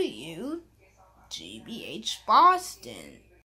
you, GBH Boston.